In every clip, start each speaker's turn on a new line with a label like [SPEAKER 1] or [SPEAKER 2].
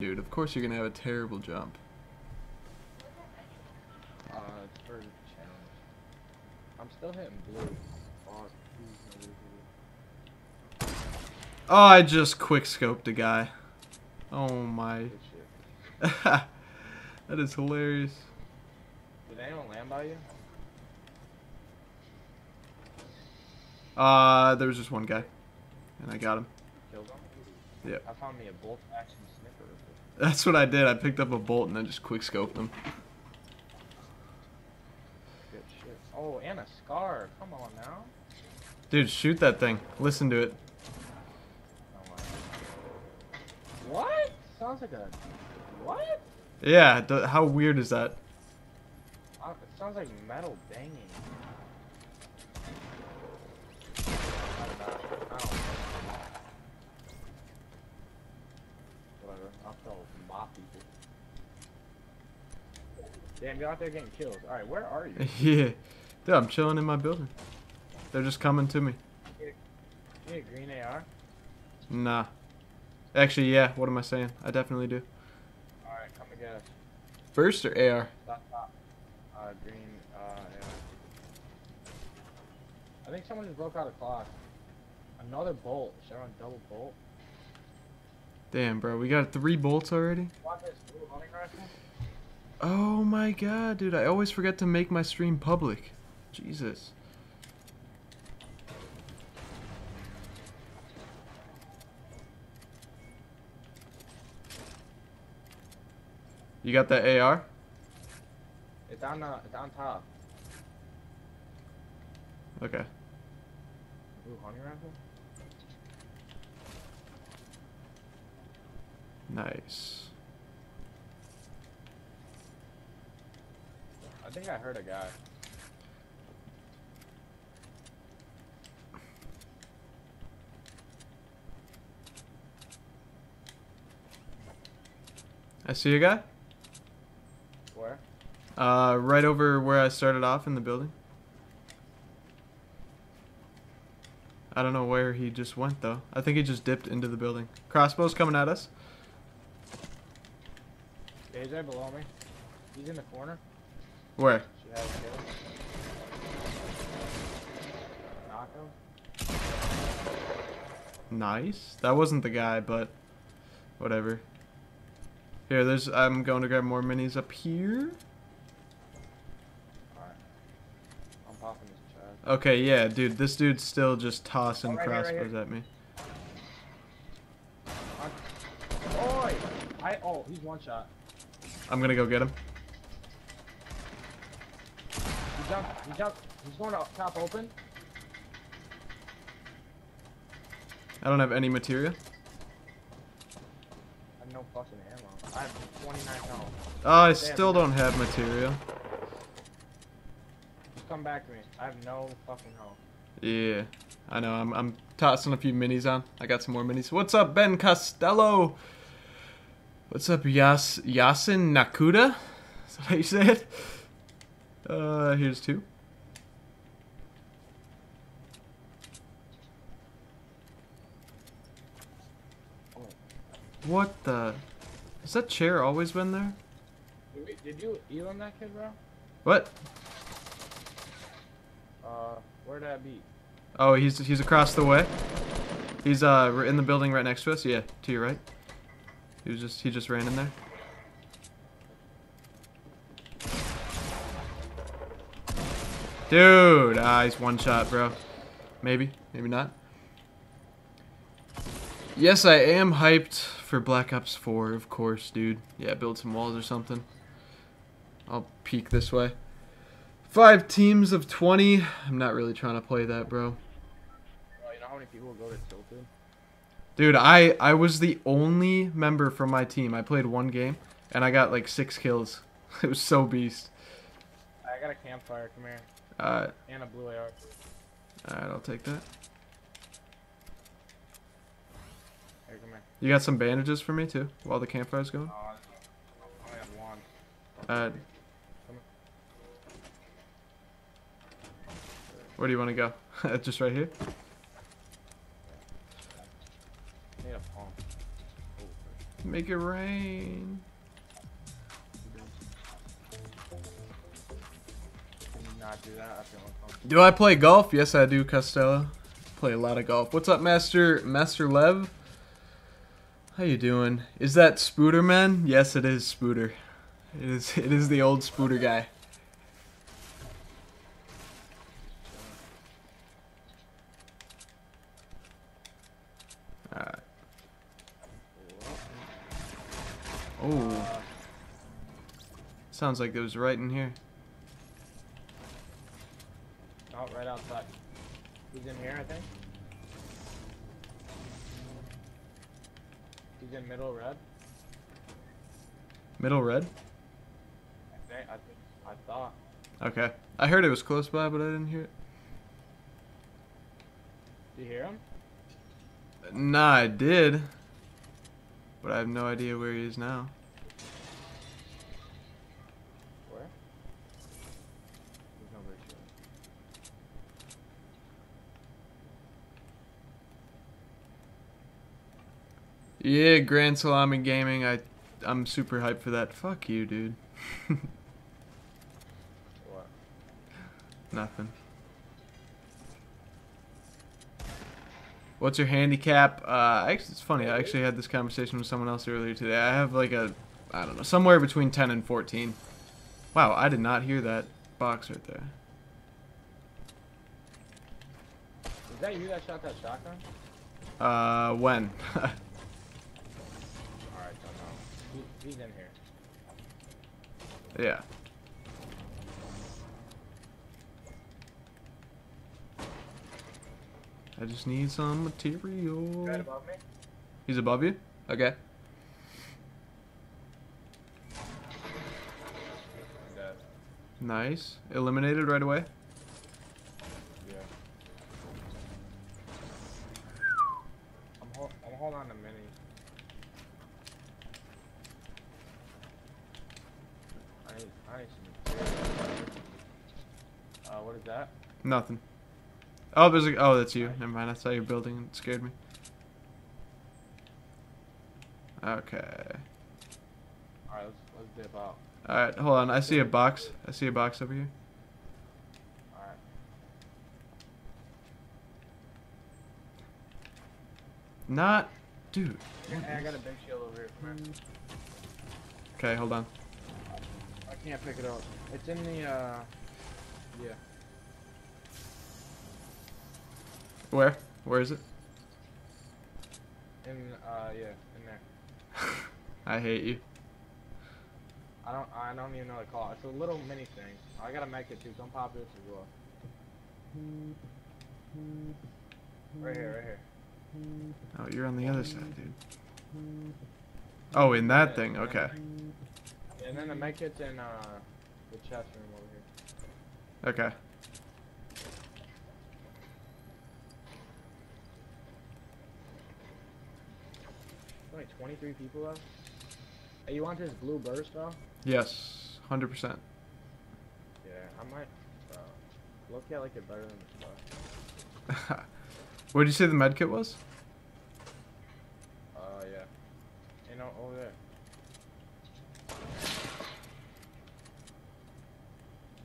[SPEAKER 1] Dude, of course you're gonna have a terrible jump.
[SPEAKER 2] Uh, challenge. I'm still hitting blue. Fuck. Please, no blue.
[SPEAKER 1] Oh, I just quick scoped a guy. Oh my. That is hilarious.
[SPEAKER 2] Did anyone land by you?
[SPEAKER 1] Uh, there was just one guy. And I got him.
[SPEAKER 2] Killed him?
[SPEAKER 1] Yeah.
[SPEAKER 2] I found me a bolt action.
[SPEAKER 1] That's what I did. I picked up a bolt and then just quick scoped them.
[SPEAKER 2] Good shit. Oh, and a scar. Come on now.
[SPEAKER 1] Dude, shoot that thing. Listen to it.
[SPEAKER 2] Oh. What? Sounds like a. What?
[SPEAKER 1] Yeah, how weird is that?
[SPEAKER 2] Uh, It sounds like metal banging. Whatever. I'll tell mop people. Damn, you're out there getting kills. Alright, where are you?
[SPEAKER 1] yeah. Dude, I'm chilling in my building. They're just coming to me.
[SPEAKER 2] You need a green AR?
[SPEAKER 1] Nah. Actually, yeah, what am I saying? I definitely do.
[SPEAKER 2] Alright, come and get us.
[SPEAKER 1] Burst or AR?
[SPEAKER 2] Stop, stop. Uh, green, uh, AR. I think someone just broke out a clock. Another bolt. Should I run double bolt?
[SPEAKER 1] Damn, bro, we got three bolts already? Oh my god, dude, I always forget to make my stream public. Jesus. You got that AR?
[SPEAKER 2] It's on, uh, it's on top.
[SPEAKER 1] Okay.
[SPEAKER 2] Blue hunting rifle?
[SPEAKER 1] Nice.
[SPEAKER 2] I think I heard a guy.
[SPEAKER 1] I see a guy.
[SPEAKER 2] Where?
[SPEAKER 1] Uh, right over where I started off in the building. I don't know where he just went though. I think he just dipped into the building. Crossbows coming at us.
[SPEAKER 2] He's there below me. He's in the corner.
[SPEAKER 1] Where?
[SPEAKER 2] Should have a kill. Knock him.
[SPEAKER 1] Nice. That wasn't the guy, but whatever. Here, there's. I'm going to grab more minis up here.
[SPEAKER 2] Alright. I'm popping this.
[SPEAKER 1] Okay, yeah, dude. This dude's still just tossing
[SPEAKER 2] Oh, right here, right
[SPEAKER 1] crossbows
[SPEAKER 2] here.
[SPEAKER 1] at me.
[SPEAKER 2] Oi! I oh, he's one shot.
[SPEAKER 1] I'm gonna go get him.
[SPEAKER 2] He jumped. He jumped. He's going up top open.
[SPEAKER 1] I don't have any material.
[SPEAKER 2] I have no fucking ammo. I have 29 health.
[SPEAKER 1] Oh, I still don't have material.
[SPEAKER 2] Just come back to me. I have no fucking health.
[SPEAKER 1] Yeah, I know. I'm, I'm tossing a few minis on. I got some more minis. What's up, Ben Costello? What's up, Yas Yasin Nakuda? Is that how you say it? Uh, here's two. What the? Has that chair always been there?
[SPEAKER 2] Did, you did on that kid, bro?
[SPEAKER 1] What?
[SPEAKER 2] Uh, where'd that be?
[SPEAKER 1] Oh, he's he's across the way. He's uh in the building right next to us. Yeah, to your right. He was just he just ran in there. Dude, ah, he's one shot, bro. Maybe, maybe not. Yes, I am hyped for Black Ops 4, of course, dude. Yeah, build some walls or something. I'll peek this way. Five teams of 20. I'm not really trying to play that, bro.
[SPEAKER 2] You know how many people go to Tilted?
[SPEAKER 1] Dude, I I was the only member from my team. I played one game and I got like six kills. It was so beast.
[SPEAKER 2] I got a campfire. Come here.
[SPEAKER 1] Uh,
[SPEAKER 2] And a blue AR.
[SPEAKER 1] all right, I'll take that.
[SPEAKER 2] Here.
[SPEAKER 1] You got some bandages for me too, while the campfire's going.
[SPEAKER 2] Oh, I have one.
[SPEAKER 1] Uh, where do you want to go? Just right here.
[SPEAKER 2] Need a pump. Oh,
[SPEAKER 1] Make it rain.
[SPEAKER 2] Not do that? I feel uncomfortable.
[SPEAKER 1] Do I play golf? Yes, I do, Costello. Play a lot of golf. What's up, Master Master Lev? How you doing? Is that Spooter Man? Yes, it is Spooter. It is. It is the old Spooter guy. Alright. Oh, sounds like it was right in here.
[SPEAKER 2] oh, right outside. He's in here, I think. He's in middle red.
[SPEAKER 1] Middle red.
[SPEAKER 2] I think. I think. I thought.
[SPEAKER 1] Okay. I heard it was close by, but I didn't hear it.
[SPEAKER 2] Do you hear him?
[SPEAKER 1] Nah, I did. But I have no idea where he is now.
[SPEAKER 2] Where? There's no very sure.
[SPEAKER 1] Yeah, Grand Salami Gaming. I, I'm super hyped for that. Fuck you, dude.
[SPEAKER 2] What?
[SPEAKER 1] Nothing. What's your handicap? Uh, actually, it's funny. I actually had this conversation with someone else earlier today. I have like a, I don't know, somewhere between 10 and 14. Wow, I did not hear that box right there.
[SPEAKER 2] Is that you that shot that shotgun?
[SPEAKER 1] Uh, when?
[SPEAKER 2] Alright, don't. He, he's in here.
[SPEAKER 1] yeah. I just need some material.
[SPEAKER 2] Right above me?
[SPEAKER 1] He's above you? Okay. Nice. Eliminated right away.
[SPEAKER 2] Yeah. I'm, hol- I'm holding on to minis. I need, I need some material. Uh, what is that?
[SPEAKER 1] Nothing. Oh, there's a. Oh, that's you. Never mind. I saw your building and it scared me. Okay.
[SPEAKER 2] Alright, let's, let's dip out.
[SPEAKER 1] All right. Hold on. I see a box. I see a box over here.
[SPEAKER 2] Alright.
[SPEAKER 1] Not, dude.
[SPEAKER 2] Hey, I got a big shield over here.
[SPEAKER 1] Okay, hold on.
[SPEAKER 2] I can't pick it up. It's in the, uh... Yeah.
[SPEAKER 1] Where? Where is it?
[SPEAKER 2] In, uh, yeah, in there.
[SPEAKER 1] I hate you.
[SPEAKER 2] I don't, I don't even know the call. It's a little mini thing. I gotta make it too. Don't pop this as well. Right here, right here.
[SPEAKER 1] Oh, you're on the other side, dude. Oh, in that thing. Okay.
[SPEAKER 2] And then the med kit's in, uh, the chest room over here.
[SPEAKER 1] Okay.
[SPEAKER 2] Only 23 people left. Hey, you want this blue burst, though?
[SPEAKER 1] Yes. Hundred percent.
[SPEAKER 2] Yeah, I might, uh, look at like it better than the stuff.
[SPEAKER 1] what did you say the med kit was?
[SPEAKER 2] Uh, yeah. You know, over there.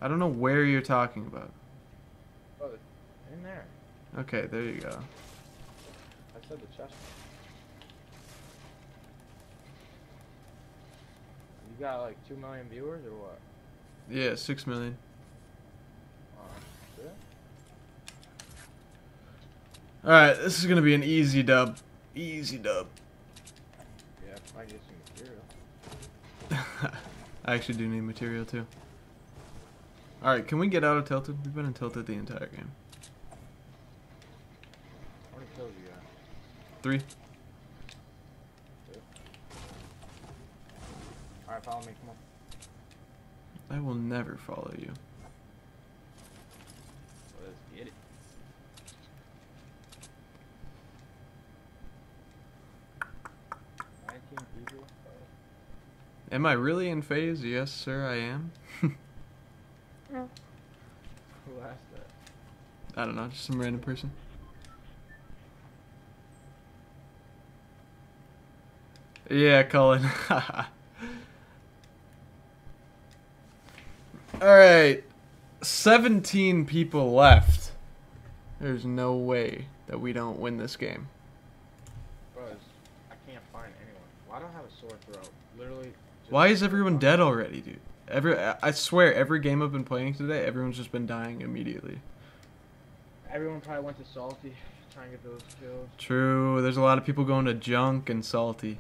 [SPEAKER 1] I don't know where you're talking about.
[SPEAKER 2] Oh, in there.
[SPEAKER 1] Okay, there you go.
[SPEAKER 2] I said the chest. You got like 2 million viewers or what?
[SPEAKER 1] Yeah, six million.
[SPEAKER 2] Uh,
[SPEAKER 1] All right, this is gonna be an easy dub. Easy dub.
[SPEAKER 2] Yeah, I get some material.
[SPEAKER 1] I actually do need material too. All right, can we get out of tilted? We've been in tilted the entire game.
[SPEAKER 2] How many kills you got?
[SPEAKER 1] Three.
[SPEAKER 2] Alright, follow me, come on.
[SPEAKER 1] I will never follow you.
[SPEAKER 2] Let's get it.
[SPEAKER 1] Am I really in FaZe? Yes, sir, I am. Oh.
[SPEAKER 2] Who asked that?
[SPEAKER 1] I don't know, just some random person. Yeah, Cullen. Alright. 17 people left. There's no way that we don't win this game.
[SPEAKER 2] It's- I can't find anyone. Why don't I have a sore throat? Literally.
[SPEAKER 1] Why is everyone dead already, dude? Every I I swear, every game I've been playing today, everyone's just been dying immediately.
[SPEAKER 2] Everyone probably went to Salty, trying to get those kills.
[SPEAKER 1] True, there's a lot of people going to junk and salty.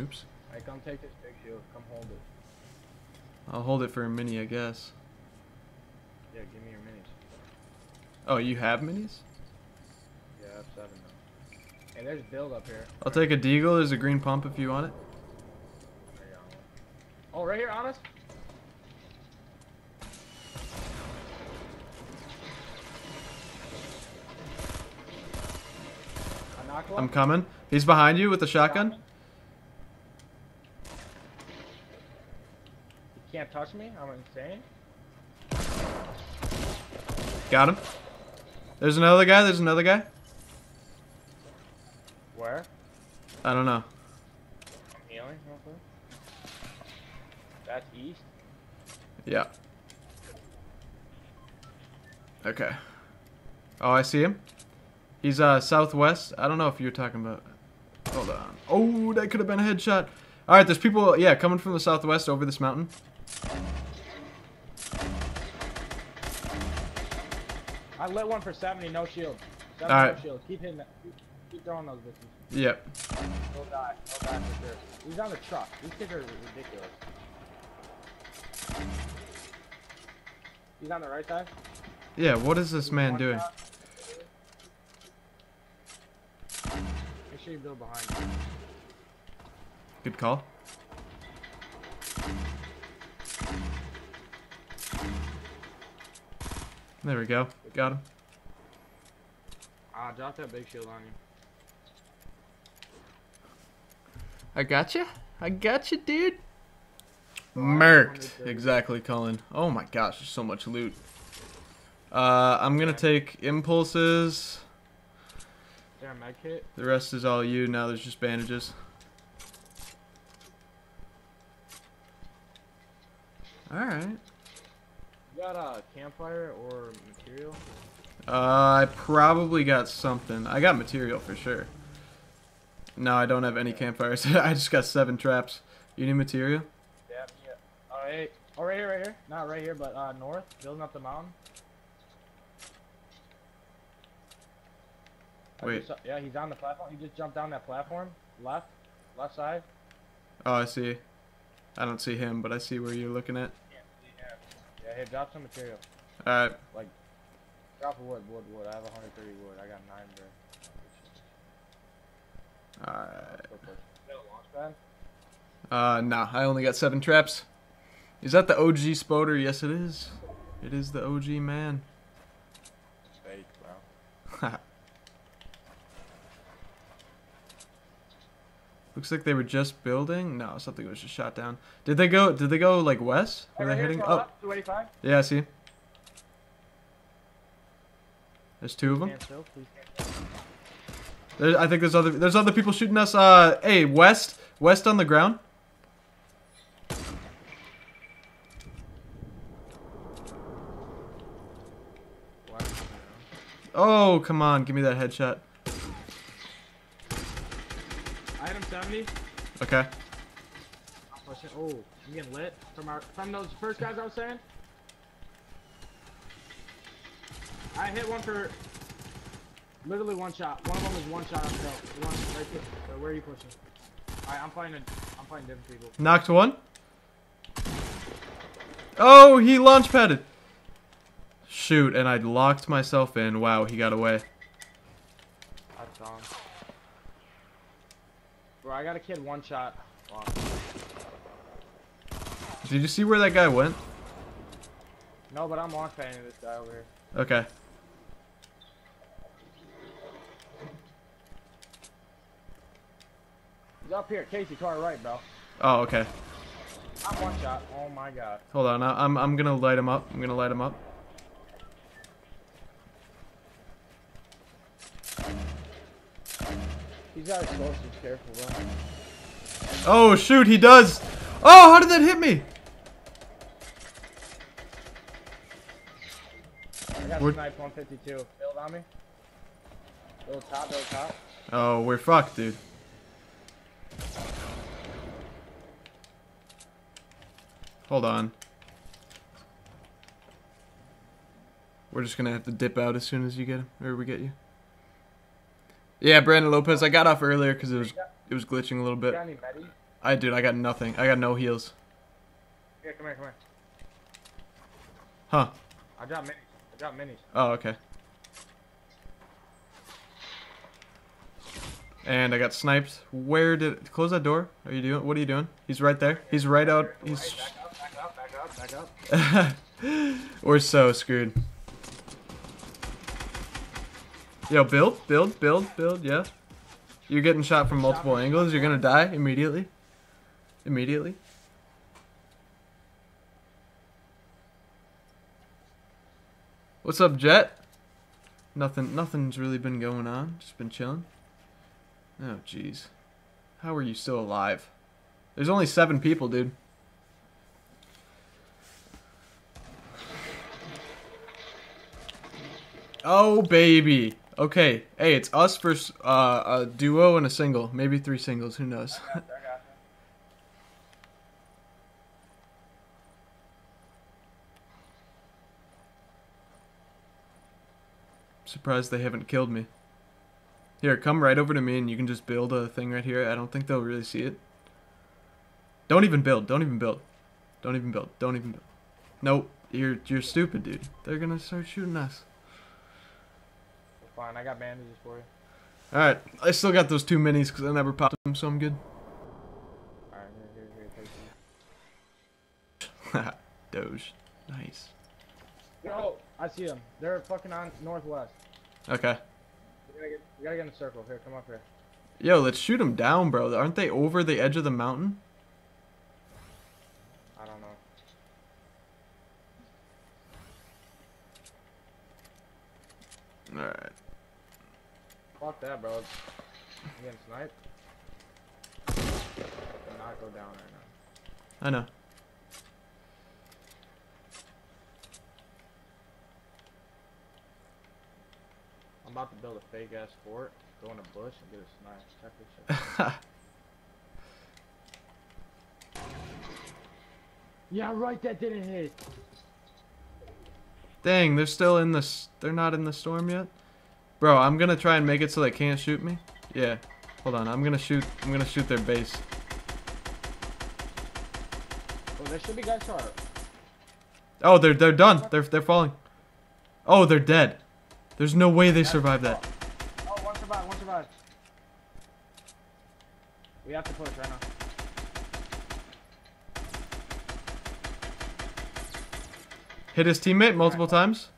[SPEAKER 1] Oops.
[SPEAKER 2] Hey, come take this big shield. Come hold it.
[SPEAKER 1] I'll hold it for a mini, I guess.
[SPEAKER 2] Yeah, give me your minis.
[SPEAKER 1] Oh, you have minis?
[SPEAKER 2] Yeah, I have seven now. Hey, there's build up here.
[SPEAKER 1] I'll take a deagle. There's a green pump if you want it.
[SPEAKER 2] There you go. Oh, right here, honest. us.
[SPEAKER 1] I'm coming. He's behind you with the shotgun.
[SPEAKER 2] Can't touch me. I'm insane.
[SPEAKER 1] Got him. There's another guy. There's another guy.
[SPEAKER 2] Where?
[SPEAKER 1] I don't know.
[SPEAKER 2] I'm healing real quick. That's east.
[SPEAKER 1] Yeah. Okay. Oh, I see him. He's uh southwest. I don't know if you're talking about. Hold on. Oh, that could have been a headshot. All right, there's people. Yeah, coming from the southwest over this mountain.
[SPEAKER 2] I lit one for 70, no shield. 70,
[SPEAKER 1] Alright.
[SPEAKER 2] no shield. Keep hitting that. Keep, keep throwing those bitches.
[SPEAKER 1] Yep.
[SPEAKER 2] He'll die. He'll die for sure. He's on the truck. These kids are ridiculous. He's on the right side.
[SPEAKER 1] Yeah. What is this man doing?
[SPEAKER 2] shot. Make sure you build behind you.
[SPEAKER 1] Good call. There we go. Got him.
[SPEAKER 2] Ah, drop that big shield on you.
[SPEAKER 1] I gotcha. I gotcha, dude.
[SPEAKER 2] Oh,
[SPEAKER 1] Merked. Exactly, Colin. Oh my gosh, there's so much loot. Uh, I'm gonna take impulses.
[SPEAKER 2] There a med kit?
[SPEAKER 1] The rest is all you. Now there's just bandages. Alright.
[SPEAKER 2] You got a campfire or material?
[SPEAKER 1] Uh, I probably got something. I got material for sure. No, I don't have any campfires. I just got seven traps. You need material?
[SPEAKER 2] Yeah, yeah. Hey. Oh, right here, right here. Not right here, but uh, north. Building up the mountain.
[SPEAKER 1] Wait.
[SPEAKER 2] just- yeah, he's on the platform. He just jumped down that platform. Left. Left side.
[SPEAKER 1] Oh, I see. I don't see him, but I see where you're looking at.
[SPEAKER 2] Yeah. Hey, drop some material.
[SPEAKER 1] Alright.
[SPEAKER 2] Like, drop wood, wood, wood. I have 130 wood. I got 9 there.
[SPEAKER 1] Alright.
[SPEAKER 2] Go push. You got a launch pad?
[SPEAKER 1] Uh, nah, I only got seven traps. Is that the OG spoder? Yes, it is. It is the OG man.
[SPEAKER 2] Fake, bro.
[SPEAKER 1] Looks like they were just building. No, something was just shot down. Did they go? Did they go like west? Were they heading? Oh,
[SPEAKER 2] 285.
[SPEAKER 1] yeah, I see. There's two of them.
[SPEAKER 2] Stand still, please stand still.
[SPEAKER 1] There, I think there's other. There's other people shooting us. Uh, hey, west, west on the ground. Oh, come on, give me that headshot.
[SPEAKER 2] Item 70.
[SPEAKER 1] Okay.
[SPEAKER 2] Oh, I'm getting lit from our from those first guys I was saying. I hit one for literally one shot. One of them was one shot on the one right there. So where are you pushing? Alright, I'm fighting. I'm fighting different people.
[SPEAKER 1] Knocked one. Oh, he launch padded. Shoot, and I locked myself in. Wow, he got away.
[SPEAKER 2] I saw him. Bro, I got a kid one shot. Wow.
[SPEAKER 1] Did you see where that guy went?
[SPEAKER 2] No, but I'm launch padding this guy over here.
[SPEAKER 1] Okay.
[SPEAKER 2] He's up here, Casey, to our right, bro.
[SPEAKER 1] Oh, okay.
[SPEAKER 2] I'm one shot. Oh my god.
[SPEAKER 1] Hold on. I'm I'm gonna light him up. I'm gonna light him up.
[SPEAKER 2] He's got explosives. Careful, bro.
[SPEAKER 1] Oh shoot, he does. Oh, how did that hit me?
[SPEAKER 2] I got
[SPEAKER 1] We're-
[SPEAKER 2] sniped 152. Build on me. Little top, little top.
[SPEAKER 1] Oh, we're fucked, dude. Hold on. We're just gonna have to dip out as soon as you get him, or we get you. Yeah, Brandon Lopez. I got off earlier because it was it was glitching a little bit. I dude, I got nothing. I got no heals.
[SPEAKER 2] Yeah, come here, come here.
[SPEAKER 1] Huh?
[SPEAKER 2] I got minis. I got minis.
[SPEAKER 1] Oh, okay. And I got sniped. Where did close that door? Are you doing? What are you doing? He's right there. He's right out. He's.
[SPEAKER 2] Back up, back up, back up, back up.
[SPEAKER 1] We're so screwed. Yo, build, build, build, build. Yeah. You're getting shot from multiple angles. You're gonna die immediately. Immediately. What's up, Jet? Nothing. Nothing's really been going on. Just been chilling. Oh, jeez. How are you still alive? There's only seven people, dude. Oh baby. Okay. Hey, it's us versus uh, a duo and a single. Maybe three singles. Who knows?
[SPEAKER 2] I got you.
[SPEAKER 1] Surprised they haven't killed me. Here, come right over to me and you can just build a thing right here. I don't think they'll really see it. Don't even build. Don't even build. Don't even build. Don't even build. Nope. You're you're stupid, dude. They're gonna start shooting us.
[SPEAKER 2] Fine, I got bandages for you.
[SPEAKER 1] All right. I still got those two minis because I never popped them, so I'm good.
[SPEAKER 2] Alright, here, here, here, take.
[SPEAKER 1] Doge. Nice.
[SPEAKER 2] Yo, I see them. They're fucking on northwest.
[SPEAKER 1] Okay.
[SPEAKER 2] We gotta get, we gotta get in a circle. Here, come up here.
[SPEAKER 1] Yo, let's shoot them down, bro. Aren't they over the edge of the mountain?
[SPEAKER 2] I don't know.
[SPEAKER 1] All right.
[SPEAKER 2] Fuck that, bro. I'm getting sniped. Do not go down right now.
[SPEAKER 1] I know.
[SPEAKER 2] I'm about to build a fake ass fort, go in a bush, and get a snipe. Check this shit. yeah, right. That didn't hit.
[SPEAKER 1] Dang, they're still in the. s- They're not in the storm yet. Bro, I'm gonna try and make it so they can't shoot me. Yeah. Hold on. I'm gonna shoot. I'm gonna shoot their base.
[SPEAKER 2] Oh, there should be guys sharp.
[SPEAKER 1] Oh, they're they're done. They're they're falling. Oh, they're dead. There's no way they survived that.
[SPEAKER 2] Oh, one survived. One survived. We have to push right now.
[SPEAKER 1] Hit his teammate multiple times.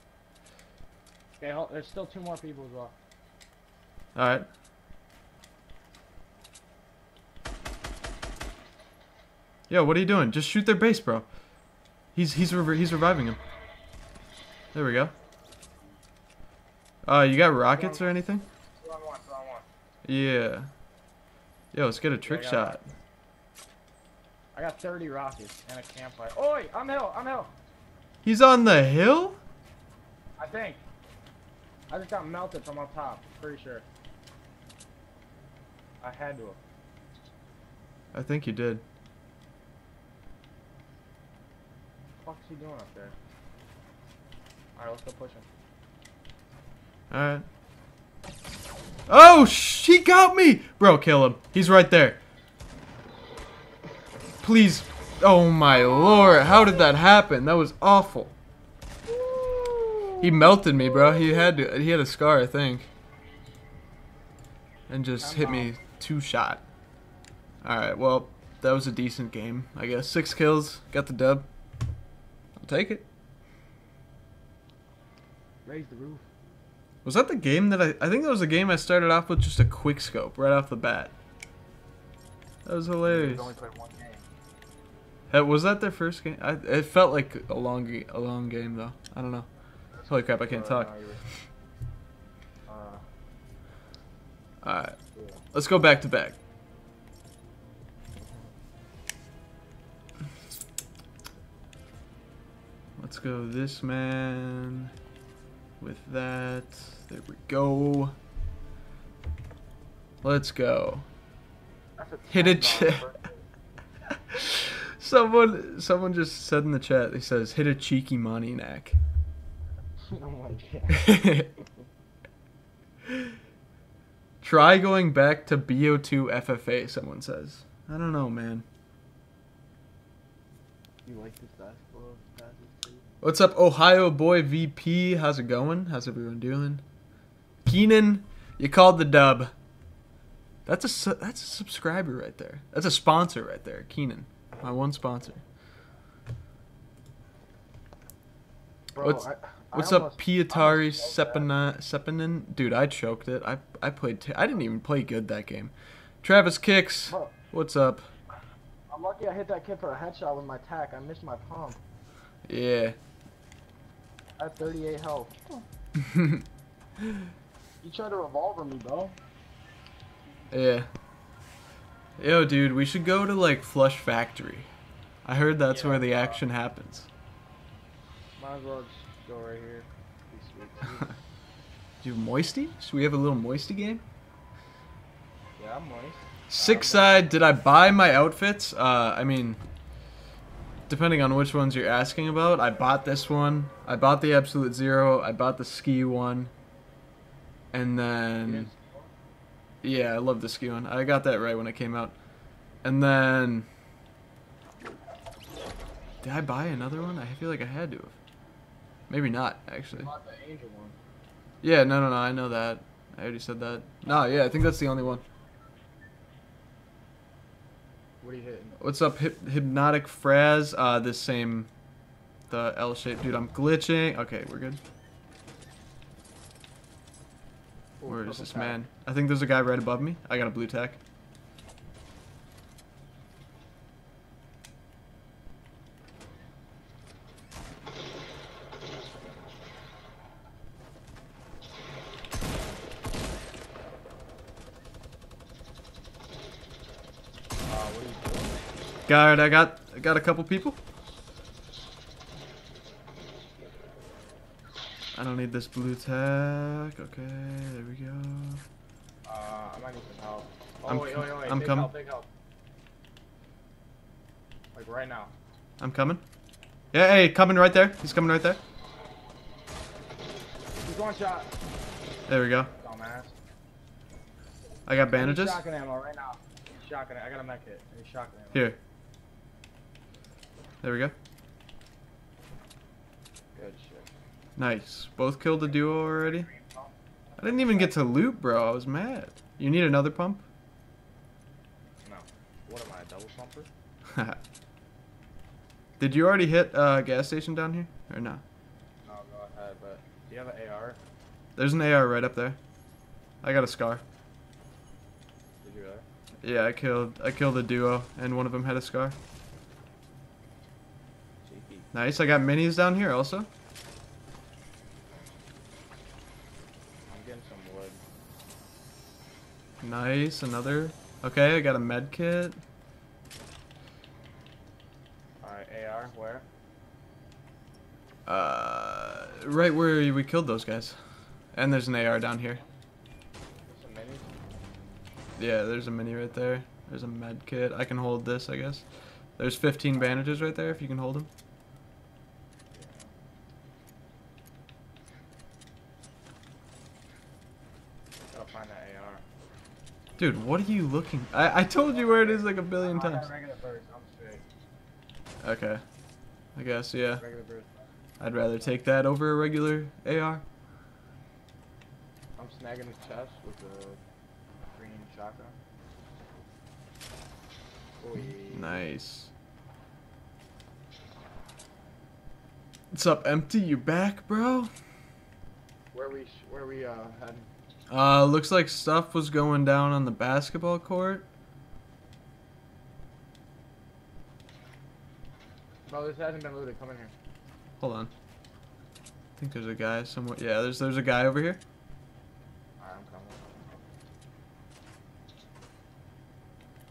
[SPEAKER 2] Okay, hold, there's still two more people as well.
[SPEAKER 1] All right. Yo, what are you doing? Just shoot their base, bro. He's he's rev- he's reviving him. There we go. Uh, you got rockets or anything?
[SPEAKER 2] Two on one. Two on one.
[SPEAKER 1] Yeah. Yo, let's get a trick
[SPEAKER 2] got
[SPEAKER 1] shot.
[SPEAKER 2] I got 30 rockets and a campfire. Oi, I'm hill. I'm hill.
[SPEAKER 1] He's on the hill?
[SPEAKER 2] I think. I just got melted from up top. Pretty sure. I had to.
[SPEAKER 1] I think you did.
[SPEAKER 2] What the fuck's he doing up there? Alright, let's go push him.
[SPEAKER 1] Alright. Oh, she got me! Bro, kill him. He's right there. Please. Oh my lord, how did that happen? That was awful. He melted me, bro. He had to, he had a scar, I think. And just hit me two shot. Alright, well, that was a decent game, I guess. Six kills, got the dub. I'll take it.
[SPEAKER 2] Raise the roof.
[SPEAKER 1] Was that the game that I? I think that was the game I started off with just a quick scope right off the bat. That was hilarious.
[SPEAKER 2] Only played one game.
[SPEAKER 1] Hey, was that their first game? I, it felt like a long, a long game though. I don't know. Holy crap! I can't talk.
[SPEAKER 2] no, you were-
[SPEAKER 1] Alright. Let's go back to back. Let's go this man with that. There we go. Let's go. Hit a
[SPEAKER 2] $10
[SPEAKER 1] ch-
[SPEAKER 2] birthday.
[SPEAKER 1] Someone someone just said in the chat, he says, hit a cheeky money neck.
[SPEAKER 2] Oh my god.
[SPEAKER 1] Try going back to BO2 FFA, someone says. I don't know, man.
[SPEAKER 2] You like this basketball?
[SPEAKER 1] What's up, Ohio boy VP? How's it going? How's everyone doing? Keenan, you called the dub. That's a su- that's a subscriber right there. That's a sponsor right there, Keenan. My one sponsor.
[SPEAKER 2] Bro,
[SPEAKER 1] What's-
[SPEAKER 2] I
[SPEAKER 1] What's up, Pietari
[SPEAKER 2] choked
[SPEAKER 1] Sepinen? Dude, I choked it. I I played. T- I didn't even play good that game. Travis kicks.
[SPEAKER 2] Bro,
[SPEAKER 1] What's up?
[SPEAKER 2] I'm lucky I hit that kid for a headshot with my tack. I missed my pump.
[SPEAKER 1] Yeah.
[SPEAKER 2] I have 38 health. You tried to revolver me, bro.
[SPEAKER 1] yeah. Yo, dude, we should go to like Flush Factory. I heard that's
[SPEAKER 2] Yeah,
[SPEAKER 1] where the action happens.
[SPEAKER 2] Might as well go right here. Do you
[SPEAKER 1] have Moisty? Should we have a little Moisty game?
[SPEAKER 2] yeah, I'm moist.
[SPEAKER 1] Six side. Did I buy my outfits? Uh, I mean, depending on which ones you're asking about, I bought this one. I bought the Absolute Zero. I bought the ski one. And then, yeah, I love the ski one. I got that right when it came out. And then, did I buy another one? I feel like I had to have. Maybe not, actually.
[SPEAKER 2] Bought the angel one.
[SPEAKER 1] Yeah, no, no, no. I know that. I already said that. No, yeah, I think that's the only one.
[SPEAKER 2] What are you hitting?
[SPEAKER 1] What's up, Hyp- Hypnotic Fraz? Uh, this same, the L shape. Dude, I'm glitching. Okay, we're good.
[SPEAKER 2] Ooh,
[SPEAKER 1] Where is this man? I think there's a guy right above me. I got a blue tack. Guard, I got, I got a couple people. I don't need this blue tack. Okay, there we go.
[SPEAKER 2] Uh, I might need some help. Oh,
[SPEAKER 1] I'm
[SPEAKER 2] wait, wait, wait.
[SPEAKER 1] I'm
[SPEAKER 2] big
[SPEAKER 1] coming.
[SPEAKER 2] help, big help. Like right now.
[SPEAKER 1] I'm coming. Yeah, hey, coming right there. He's coming right there.
[SPEAKER 2] He's one shot.
[SPEAKER 1] There we go.
[SPEAKER 2] Dumbass.
[SPEAKER 1] I got bandages.
[SPEAKER 2] Shotgun ammo right now. Shotgun. I got a mech need shotgun ammo.
[SPEAKER 1] Here. There we go.
[SPEAKER 2] Good shit.
[SPEAKER 1] Nice. Both killed the duo already. I didn't even get to loot, bro. I was mad. You need another pump?
[SPEAKER 2] No. What am I, a double pumper?
[SPEAKER 1] Did you already hit a uh, gas station down here? Or no?
[SPEAKER 2] No, go ahead, but do you have an AR?
[SPEAKER 1] There's an AR right up there. I got a scar.
[SPEAKER 2] Did you really?
[SPEAKER 1] Yeah, I killed I killed a duo and one of them had a scar. Nice. I got minis down here also.
[SPEAKER 2] I'm getting some wood.
[SPEAKER 1] Nice. Another. Okay, I got a med kit.
[SPEAKER 2] Alright, AR, where?
[SPEAKER 1] Uh, right where we killed those guys. And there's an AR down here.
[SPEAKER 2] There's some minis.
[SPEAKER 1] Yeah, there's a mini right there. There's a med kit. I can hold this, I guess. There's 15 bandages right there if you can hold them.
[SPEAKER 2] Gotta find that AR.
[SPEAKER 1] Dude, what are you looking? I, I told you where it is like a billion
[SPEAKER 2] I
[SPEAKER 1] times.
[SPEAKER 2] regular birds. I'm straight.
[SPEAKER 1] Okay. I guess, yeah. I'd rather take that over a regular AR.
[SPEAKER 2] I'm snagging his chest with a green shotgun. Oy.
[SPEAKER 1] Nice. What's up, Empty? You back, bro?
[SPEAKER 2] Where we sh- where we uh heading?
[SPEAKER 1] Uh, looks like stuff was going down on the basketball court.
[SPEAKER 2] Bro, this hasn't been looted. Come in here.
[SPEAKER 1] Hold on. I think there's a guy somewhere. Yeah, there's there's a guy over here.
[SPEAKER 2] Alright, I'm coming.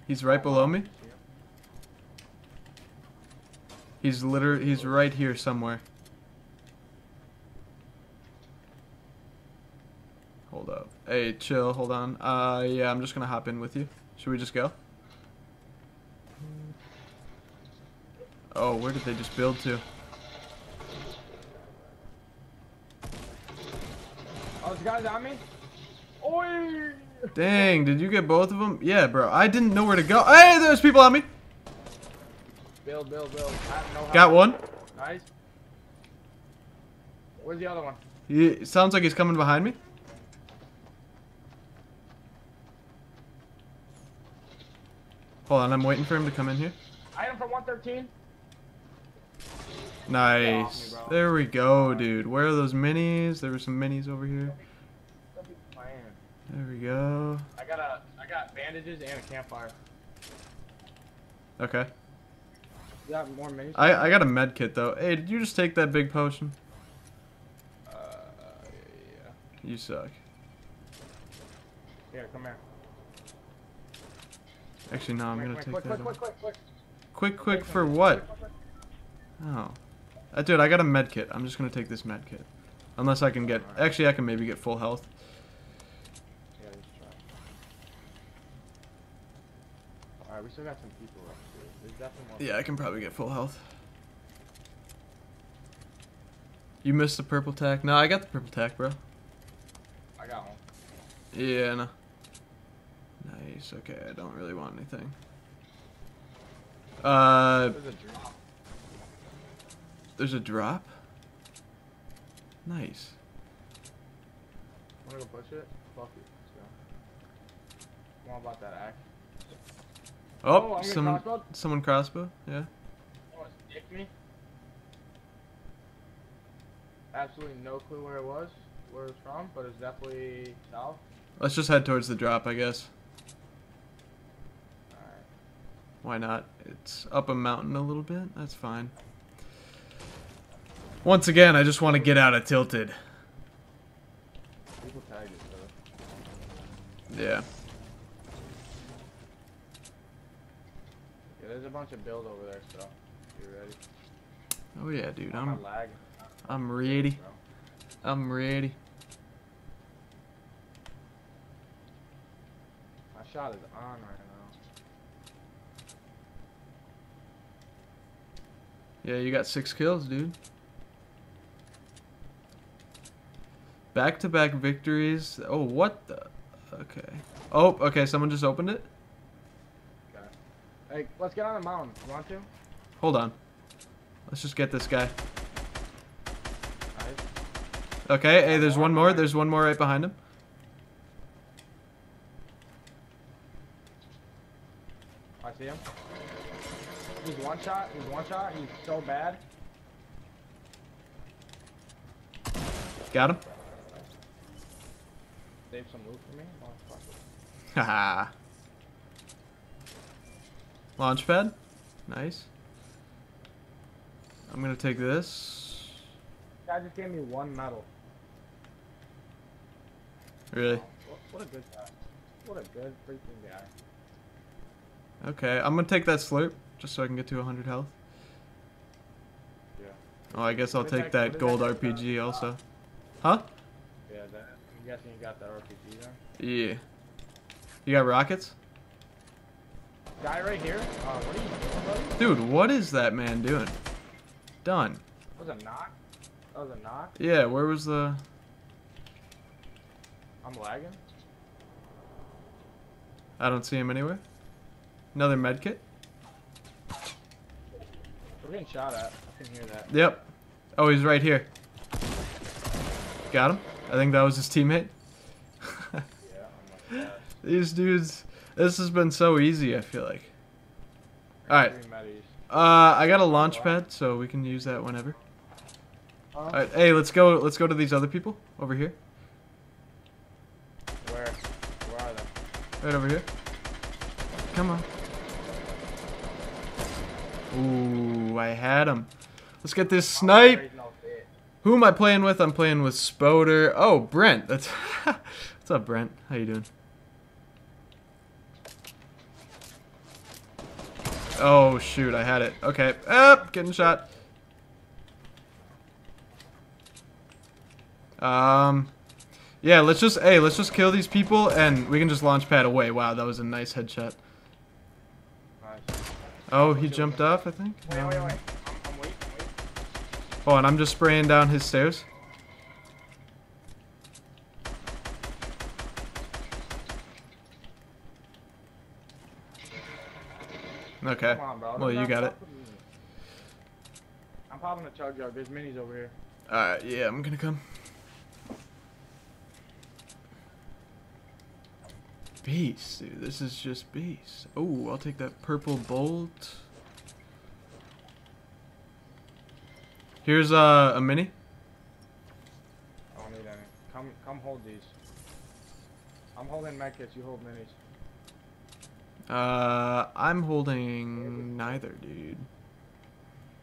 [SPEAKER 1] He's right below me. He's literally he's right here somewhere. Hold up. Hey, chill. Hold on. Uh, yeah, I'm just gonna hop in with you. Should we just go? Oh, where did they just build to?
[SPEAKER 2] Oh, this guy's on me. Oi!
[SPEAKER 1] Dang, did you get both of them? Yeah, bro. I didn't know where to go. Hey, there's people on me.
[SPEAKER 2] Build, build, build. I don't know how-
[SPEAKER 1] Got one.
[SPEAKER 2] Nice. Where's the other one?
[SPEAKER 1] He sounds like he's coming behind me. Hold on, I'm waiting for him to come in here.
[SPEAKER 2] Item for 113.
[SPEAKER 1] Nice.
[SPEAKER 2] bro.
[SPEAKER 1] There we go, dude. Where are those minis? There were some minis over here.
[SPEAKER 2] Don't be playing.
[SPEAKER 1] There we go.
[SPEAKER 2] I got a, I got bandages and a campfire.
[SPEAKER 1] Okay.
[SPEAKER 2] You got more minis?
[SPEAKER 1] I, I got a med kit though. Hey, did you just take that big potion?
[SPEAKER 2] Uh, yeah.
[SPEAKER 1] You suck.
[SPEAKER 2] Here, come here.
[SPEAKER 1] Actually, no, I'm gonna
[SPEAKER 2] quick,
[SPEAKER 1] take
[SPEAKER 2] quick,
[SPEAKER 1] that.
[SPEAKER 2] quick, quick, quick, quick.
[SPEAKER 1] Quick, quick for what? Oh. Uh, dude, I got a med kit. I'm just gonna take this med kit. Unless I can get. Actually, I can maybe get full health.
[SPEAKER 3] Yeah, let's try. Alright, we still got some people up here. There's definitely.
[SPEAKER 1] Yeah, I can probably get full health. You missed the purple tack. No, I got the purple tack, bro.
[SPEAKER 2] I got one.
[SPEAKER 1] Yeah, no. Nice. Okay, I don't really want anything. Uh,
[SPEAKER 2] There's a drop.
[SPEAKER 1] there's a drop. Nice.
[SPEAKER 3] Wanna go push it? Fuck it. Let's go. About that axe.
[SPEAKER 2] Oh,
[SPEAKER 1] Oh, someone,
[SPEAKER 2] crossbow.
[SPEAKER 1] someone crossbow. Yeah.
[SPEAKER 2] Wanna me? Absolutely no clue where it was, where it's from, but it's definitely south.
[SPEAKER 1] Let's just head towards the drop, I guess.
[SPEAKER 2] Alright.
[SPEAKER 1] Why not? It's up a mountain a little bit. That's fine. Once again, I just want to get out of tilted.
[SPEAKER 3] People tagged it, so.
[SPEAKER 1] Yeah.
[SPEAKER 3] Yeah, there's a bunch of build over there, so. You ready?
[SPEAKER 1] Oh yeah, dude.
[SPEAKER 3] I'm
[SPEAKER 1] I'm
[SPEAKER 3] lagging.
[SPEAKER 1] I'm ready. I'm ready.
[SPEAKER 3] My shot is on right now.
[SPEAKER 1] Yeah, you got six kills, dude. Back to back victories. Oh, what the? Okay. Oh, okay. Someone just opened it.
[SPEAKER 2] Hey, let's get on the mountain. You want to?
[SPEAKER 1] Hold on. Let's just get this guy. Okay. Hey, there's one more. There's one more right behind him.
[SPEAKER 2] I see him. He's one shot. He's one shot. He's so bad.
[SPEAKER 1] Got him.
[SPEAKER 2] Save some loot for me.
[SPEAKER 1] Haha. Launchpad. Nice. I'm gonna take this.
[SPEAKER 2] Guy just gave me one medal.
[SPEAKER 1] Really?
[SPEAKER 2] Oh, what, what a good guy. What a good freaking guy.
[SPEAKER 1] Okay. I'm gonna take that slurp just so I can get to 100 health.
[SPEAKER 3] Yeah.
[SPEAKER 1] Oh, I guess I'll
[SPEAKER 2] What
[SPEAKER 1] take
[SPEAKER 2] that-
[SPEAKER 1] that gold
[SPEAKER 2] that?
[SPEAKER 1] RPG also. Huh?
[SPEAKER 3] Yeah, that, I'm guessing you got that RPG there.
[SPEAKER 1] Yeah. You got rockets?
[SPEAKER 2] Guy right here. Uh, what are you doing, buddy?
[SPEAKER 1] Dude, what is that man doing? Done.
[SPEAKER 2] That was a knock. That was a knock.
[SPEAKER 1] Yeah, where was the...
[SPEAKER 2] I'm lagging.
[SPEAKER 1] I don't see him anywhere. Another medkit?
[SPEAKER 2] We're getting shot at. I can hear that.
[SPEAKER 1] Yep. Oh, he's right here. Got him. I think that was his teammate.
[SPEAKER 3] Yeah, I'm like, that.
[SPEAKER 1] These dudes... This has been so easy, I feel like. Alright. Uh, I got a launch pad, so we can use that whenever. Alright, hey, let's go, let's go to these other people. Over here.
[SPEAKER 3] Where? Where are they?
[SPEAKER 1] Right over here. Come on. Ooh, I had him. Let's get this snipe. Who am I playing with? I'm playing with Spoder. Oh, Brent. That's What's up, Brent? How you doing? Oh shoot, I had it. Okay. Up, getting shot. Um Yeah, let's just hey, let's just kill these people and we can just launch pad away. Wow, that was a nice headshot. Oh, he jumped off, I think.
[SPEAKER 2] Wait, wait, wait.
[SPEAKER 1] Oh,
[SPEAKER 2] I'm, I'm waiting, I'm waiting.
[SPEAKER 1] Hold on, I'm just spraying down his stairs. Okay.
[SPEAKER 2] On.
[SPEAKER 1] Well, you got it.
[SPEAKER 2] fuck with me. I'm popping a chug jug. There's minis over here.
[SPEAKER 1] Alright, yeah, I'm gonna come. Beast, dude. This is just beast. Oh, I'll take that purple bolt. Here's uh, a mini.
[SPEAKER 2] I don't need any. Come, come hold these. I'm holding medkits. You hold minis.
[SPEAKER 1] Uh, I'm holding neither, dude.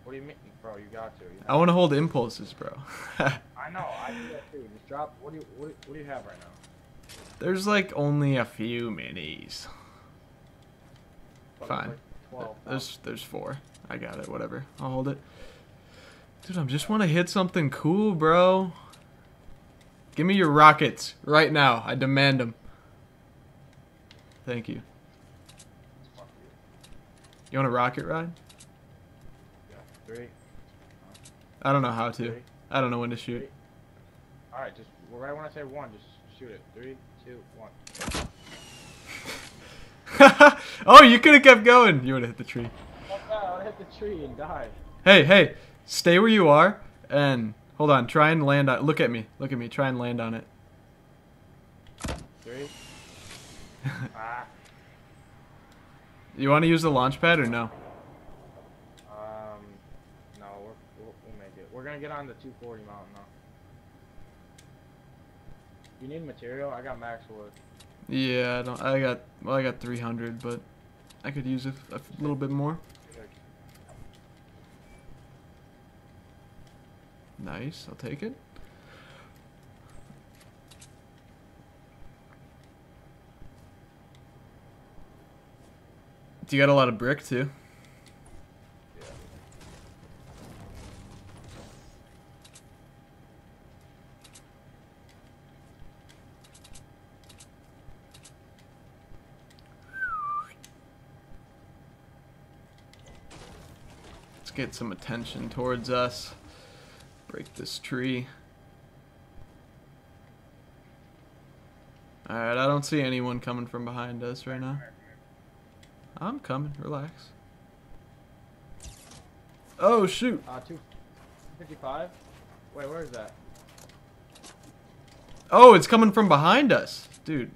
[SPEAKER 2] What do you mean, bro? You got to. You
[SPEAKER 1] I want to hold impulses, bro.
[SPEAKER 2] I know. I do that too. Just drop. What do you what, do- what do you have right now?
[SPEAKER 1] There's like only a few minis. Fine. There's there's four. I got it. Whatever. I'll hold it. Dude, I just want to hit something cool, bro. Give me your rockets right now. I demand them. Thank you.
[SPEAKER 2] You.
[SPEAKER 1] You want a rocket ride?
[SPEAKER 2] Yeah. Three.
[SPEAKER 1] I don't know how to.
[SPEAKER 2] Three.
[SPEAKER 1] I don't know when to shoot.
[SPEAKER 2] All right. Just right when I say one, just shoot it. Three, two, one.
[SPEAKER 1] oh, you could have kept going. You would have hit the tree.
[SPEAKER 2] I would hit the tree and die.
[SPEAKER 1] Hey, hey, stay where you are and hold on. Try and land on. Look at me. Look at me. Try and land on it.
[SPEAKER 2] Three. ah.
[SPEAKER 1] You want to use the launch pad or no?
[SPEAKER 2] Um. No, we're, we'll, we'll make it. We're gonna get on the 240 mountain now. You need material? I got max wood.
[SPEAKER 1] Yeah, I don't. I got. Well, I got 300, but I could use a, a little bit more. Nice. I'll take it. Do you got a lot of brick too? Get some attention towards us. Break this tree. Alright, I don't see anyone coming from behind us right now. I'm coming, relax. Oh shoot!
[SPEAKER 2] Uh, 255? Wait, where is that?
[SPEAKER 1] Oh, it's coming from behind us! Dude.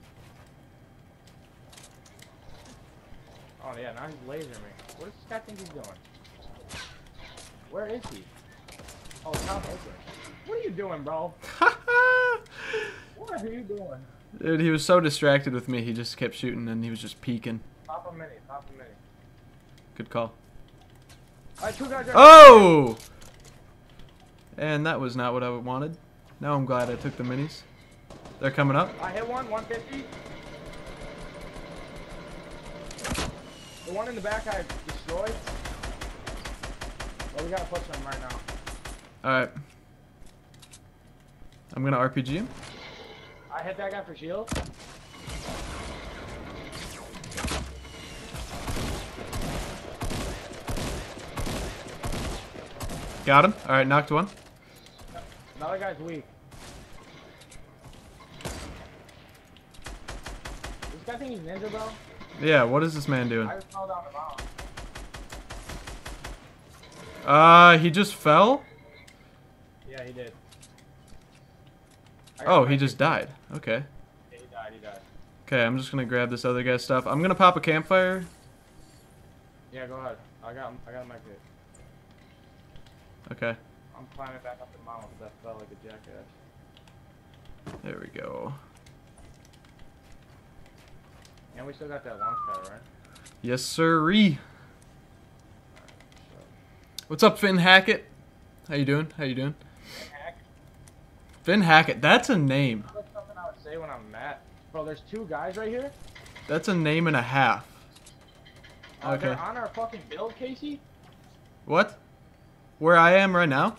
[SPEAKER 2] Oh, yeah, now he's lasering me. What does this guy think he's doing? Where is he? Oh, top open. What are you doing, bro? What are you doing?
[SPEAKER 1] Dude, he was so distracted with me, he just kept shooting and he was just peeking.
[SPEAKER 2] Top a mini, top a mini.
[SPEAKER 1] Good call.
[SPEAKER 2] Guys
[SPEAKER 1] Oh! And that was not what I wanted. Now I'm glad I took the minis. They're coming up.
[SPEAKER 2] I hit one, 150. The one in the back I destroyed. Well, we gotta push him right now.
[SPEAKER 1] Alright. I'm gonna RPG him.
[SPEAKER 2] I hit that guy for shield.
[SPEAKER 1] Got him. Alright, knocked one.
[SPEAKER 2] Another guy's weak. This guy think he's ninja, bro?
[SPEAKER 1] Yeah, what is this man doing?
[SPEAKER 2] I just fell down the mountain.
[SPEAKER 1] Uh, he just fell?
[SPEAKER 2] Yeah, he did.
[SPEAKER 1] Oh, he just died. Okay.
[SPEAKER 2] Yeah, he died, he died.
[SPEAKER 1] Okay, I'm just gonna grab this other guy's stuff. I'm gonna pop a campfire.
[SPEAKER 2] Yeah, go ahead. I got him. I got him back there.
[SPEAKER 1] Okay,
[SPEAKER 2] I'm climbing back up the mountain because I felt like a jackass.
[SPEAKER 1] there we go.
[SPEAKER 2] And we still got that launch pad, right?
[SPEAKER 1] Yes, sirree. What's up, Finn Hackett? How you doing? How you doing? Finn Hackett. That's a name.
[SPEAKER 2] That's something I would say when I'm mad. Bro, there's two guys right here.
[SPEAKER 1] That's a name and a half.
[SPEAKER 2] Uh, they're
[SPEAKER 1] Okay.
[SPEAKER 2] on our fucking build, Casey.
[SPEAKER 1] What? Where I am right now?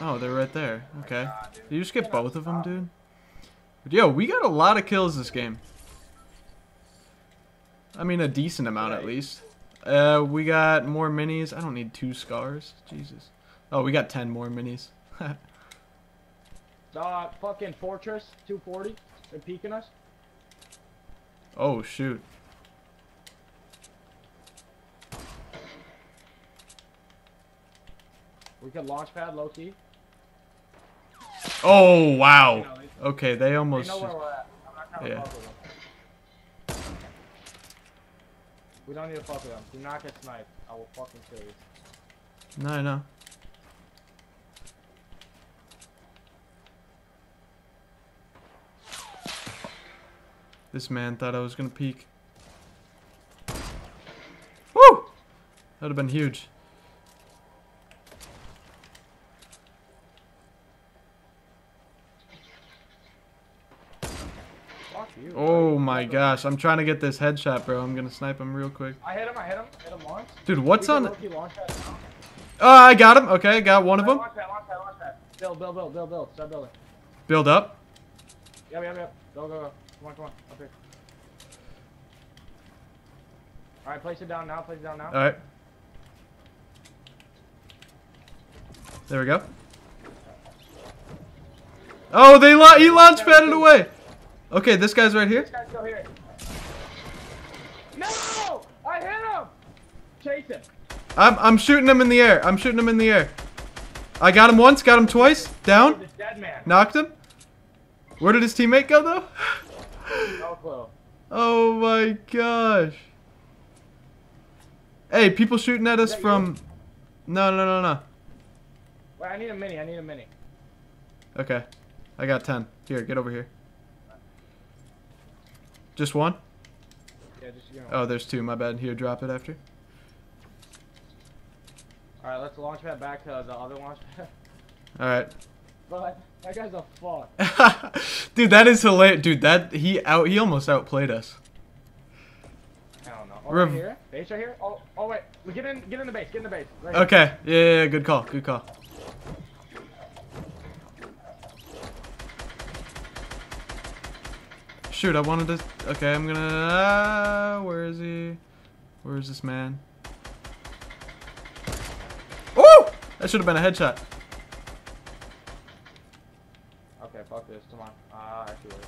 [SPEAKER 1] Oh, they're right there. Okay.
[SPEAKER 2] God.
[SPEAKER 1] Did you just get both of them,
[SPEAKER 2] stop.
[SPEAKER 1] Dude? Yo, we got a lot of kills this game. I mean, a decent amount at least. Uh, we got more minis. I don't need two scars. Jesus. Oh, we got ten more minis.
[SPEAKER 2] Uh, fucking Fortress 240. They're peeking us.
[SPEAKER 1] oh, shoot.
[SPEAKER 2] We could launch pad low key.
[SPEAKER 1] Oh, wow.
[SPEAKER 2] They,
[SPEAKER 1] Okay, they
[SPEAKER 2] they
[SPEAKER 1] almost.
[SPEAKER 2] know where we're at. I'm not trying
[SPEAKER 1] Yeah.
[SPEAKER 2] We don't need to fuck with them. Do not get sniped. I will fucking kill you.
[SPEAKER 1] No, know. This man thought I was gonna peek. Woo! That'd have been huge.
[SPEAKER 2] Fuck you.
[SPEAKER 1] Oh
[SPEAKER 2] buddy.
[SPEAKER 1] my gosh, I'm trying to get this headshot, bro. I'm gonna snipe him real quick.
[SPEAKER 2] I hit him. I hit him. Hit him once.
[SPEAKER 1] Dude, what's on?
[SPEAKER 2] can low-key launch pad now.
[SPEAKER 1] Oh, uh, I got him. Okay, got one of them.
[SPEAKER 2] Launch pad, launch pad, launch pad. Build, build, build, build, build. Start building.
[SPEAKER 1] Build up.
[SPEAKER 2] Yep, yep, yep. Go, go, go. Come on, come on. Up here. Alright, place it down now. Place it down now.
[SPEAKER 1] All right. There we go. Oh, they la he launch padded away. Okay, this guy's right here.
[SPEAKER 2] This guy's still here. No! I hit him! Chase him.
[SPEAKER 1] I'm I'm shooting him in the air. I'm shooting him in the air. I got him once, got him twice. Down.
[SPEAKER 2] Dead man.
[SPEAKER 1] Knocked him. Where did his teammate go though?
[SPEAKER 2] No.
[SPEAKER 1] Oh my gosh. Hey, people shooting at us
[SPEAKER 2] that you?
[SPEAKER 1] from. No, no, no, no.
[SPEAKER 2] Wait, I need a mini. I need a mini.
[SPEAKER 1] Okay, I got ten. Here, get over here. Just one?
[SPEAKER 2] Yeah, just you know.
[SPEAKER 1] Oh, there's two. My bad. Here, drop it after.
[SPEAKER 2] Alright, let's launch pad back to the other launch pad.
[SPEAKER 1] All right.
[SPEAKER 2] But that guy's a fuck.
[SPEAKER 1] Dude, that is hilarious. Dude, that he out. He almost outplayed us.
[SPEAKER 2] I don't know. Oh,
[SPEAKER 1] Rev-
[SPEAKER 2] right here? Base right here? Oh, oh wait. We Get in, get in the base. Get in the base. Right.
[SPEAKER 1] Okay. Yeah, yeah, yeah. Good call. Good call. Shoot, I wanted to. Okay, I'm gonna. Uh, where is he? Where is this man? Oh! That should have been a headshot.
[SPEAKER 2] Okay, fuck this. Come on. Ah, actually. wait.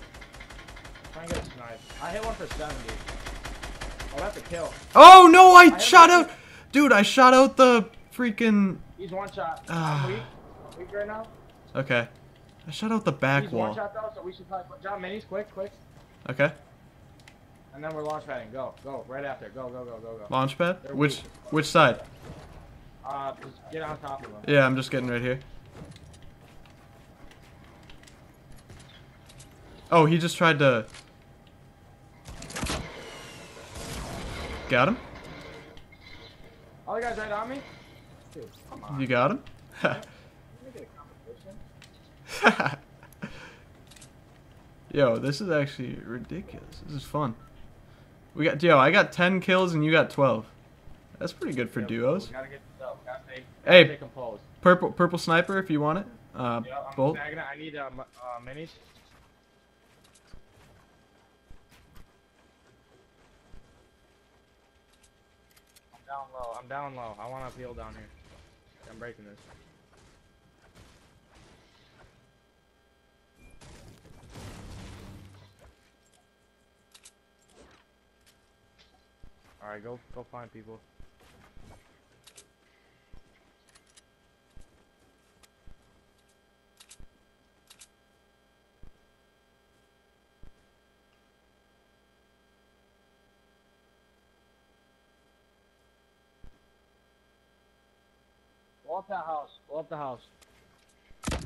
[SPEAKER 2] Try and get a snipe. I hit one for 70. Oh, that's a kill.
[SPEAKER 1] Oh no! I
[SPEAKER 2] have
[SPEAKER 1] shot out. Dude, I shot out the freaking.
[SPEAKER 2] He's one shot. I'm weak. Weak right now.
[SPEAKER 1] Okay. I shot out the back
[SPEAKER 2] He's one shot though, so we should probably John minis quick, quick.
[SPEAKER 1] Okay.
[SPEAKER 2] And then we're launch padding. Go, go, right after. Go, go, go, go, go.
[SPEAKER 1] Launchpad.
[SPEAKER 2] They're
[SPEAKER 1] Which
[SPEAKER 2] weak.
[SPEAKER 1] which side?
[SPEAKER 2] Uh, just get on top of him.
[SPEAKER 1] Yeah, I'm just getting right here. Oh, he just tried to. Got him?
[SPEAKER 2] All the guys right on me? Dude, come on.
[SPEAKER 1] You got him?
[SPEAKER 2] Can we get a competition?
[SPEAKER 1] Yo, this is actually ridiculous. This is fun. We got yo, I got 10 kills and you got 12. That's pretty good for
[SPEAKER 2] Yep,
[SPEAKER 1] duos.
[SPEAKER 2] Gotta get this up. Gotta stay,
[SPEAKER 1] Hey.
[SPEAKER 2] gotta.
[SPEAKER 1] Purple purple sniper if you want it. Uh
[SPEAKER 2] Yeah,
[SPEAKER 1] bolt.
[SPEAKER 2] it. I need um, uh, minis. I'm down low. I'm down low. I want to peel down here. I'm breaking this. All right, go go find people. Go up that house. Go up the house. Uh,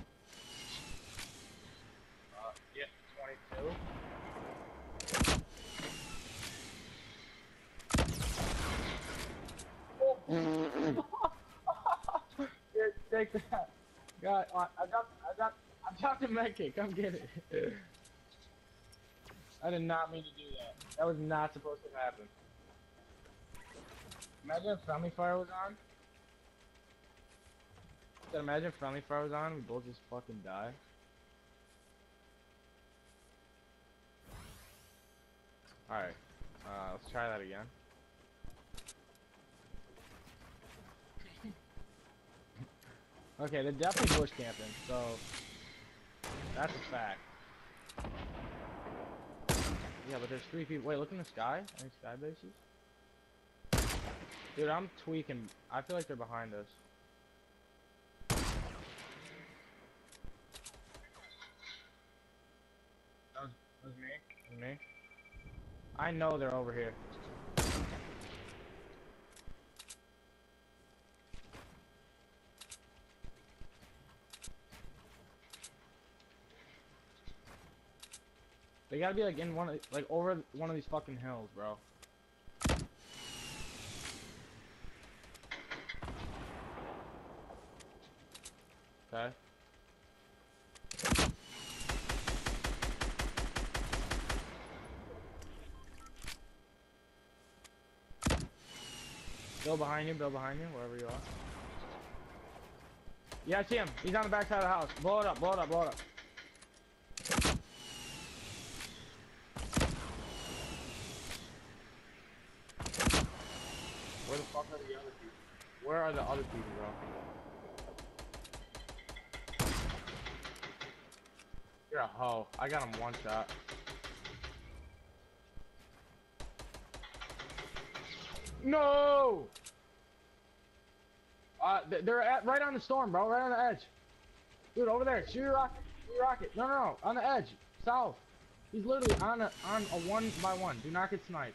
[SPEAKER 2] yeah, 22. Here, take that. God, I, I got, I got, I'm dropped a med kit. Come get it. I did not mean to do that. That was not supposed to happen. Imagine if friendly fire was on. Said, imagine if friendly fire was on. We both just fucking die. All right. Uh, let's try that again. Okay, they're definitely bush camping, so that's a fact. Yeah, but there's three people. Wait, look in the sky. Any sky bases? Dude, I'm tweaking. I feel like they're behind us. That was, that was me. That was me. I know they're over here. They gotta be like in one of like over one of these fucking hills, bro. Okay. Bill behind you, Bill behind you, wherever you are. Yeah, I see him. He's on the back side of the house. Blow it up, blow it up, blow it up. Where Where are the other people, bro? You're a hoe. I got him one shot. No! Uh, they're at right on the storm, bro. Right on the edge. Dude, over there. Shoot your rocket. Shoot your rocket. No, no, no. On the edge. South. He's literally on a on a one by one. Do not get sniped.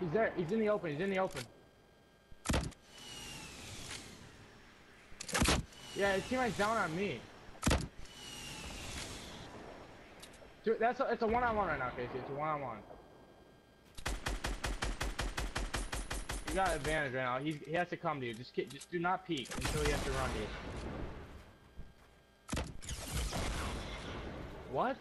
[SPEAKER 2] He's there. He's in the open. He's in the open. Yeah, his teammate's down on me. Dude, that's a, it's a one-on-one right now, Casey. It's a one-on-one. You got advantage right now. He's, he has to come to you. Just just do not peek until he has to run to you. What?